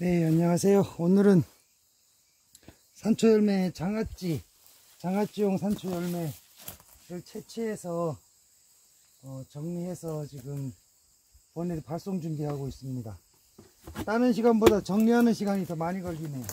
네 안녕하세요. 오늘은 산초열매 장아찌 장아찌용 산초열매를 채취해서 어, 정리해서 지금 보내 발송 준비하고 있습니다. 따는 시간보다 정리하는 시간이 더 많이 걸리네요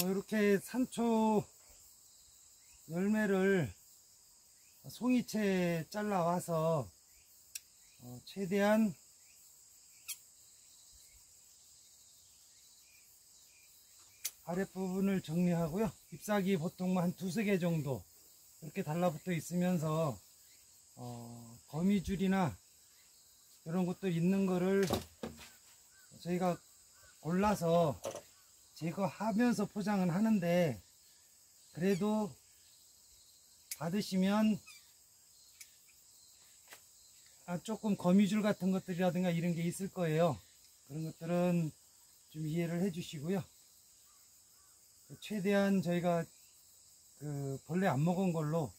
어, 이렇게 산초 열매를 송이채 잘라와서 어, 최대한 아랫부분을 정리하고요. 잎사귀 보통 한 두세 개 정도 이렇게 달라붙어 있으면서 어, 거미줄이나 이런 것들 있는 거를 저희가 골라서 제거하면서 포장은 하는데 그래도 받으시면 아, 조금 거미줄 같은 것들이라든가 이런 게 있을 거예요. 그런 것들은 좀 이해를 해 주시고요. 최대한 저희가 그 벌레 안 먹은 걸로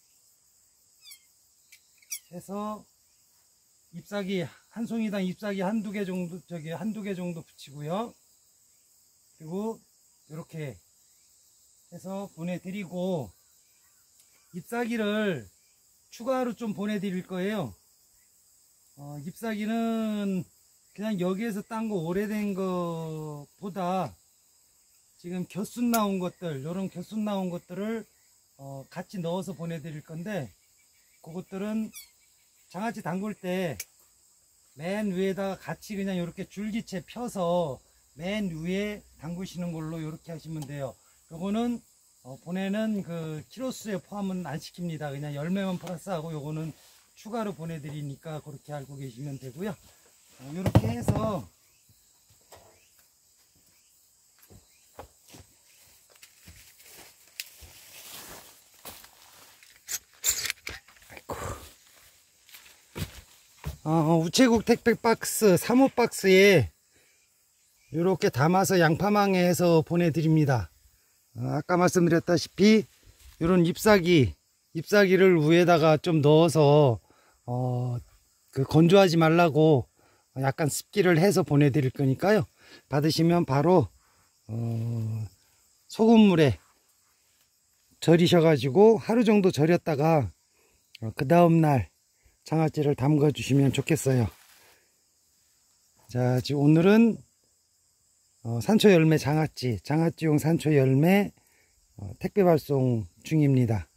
해서 잎사귀 한 송이당 잎사귀 한두 개 정도 저기 한두 개 정도 붙이고요. 그리고 이렇게 해서 보내드리고 잎사귀를 추가로 좀 보내드릴 거예요. 어, 잎사귀는 그냥 여기에서 딴 거 오래된 것보다 지금 겨순 나온 것들 이런 겨순 나온 것들을 어, 같이 넣어서 보내드릴 건데 그것들은 장아찌 담글 때 맨 위에다가 같이 그냥 이렇게 줄기채 펴서 맨 위에 담그시는 걸로 이렇게 하시면 돼요. 요거는 어, 보내는 그 키로수에 포함은 안 시킵니다. 그냥 열매만 플러스하고 요거는 추가로 보내드리니까 그렇게 알고 계시면 되고요. 어, 이렇게 해서 어, 우체국 택배 박스 3호 박스에 이렇게 담아서 양파망에 해서 보내드립니다. 어, 아까 말씀드렸다시피 이런 잎사귀 잎사귀를 위에다가 좀 넣어서 어, 그 건조하지 말라고 약간 습기를 해서 보내드릴 거니까요. 받으시면 바로 어, 소금물에 절이셔 가지고 하루 정도 절였다가 어, 그 다음날 장아찌를 담가 주시면 좋겠어요. 자 지금 오늘은 어, 산초 열매 장아찌 장아찌용 산초 열매 어, 택배 발송 중입니다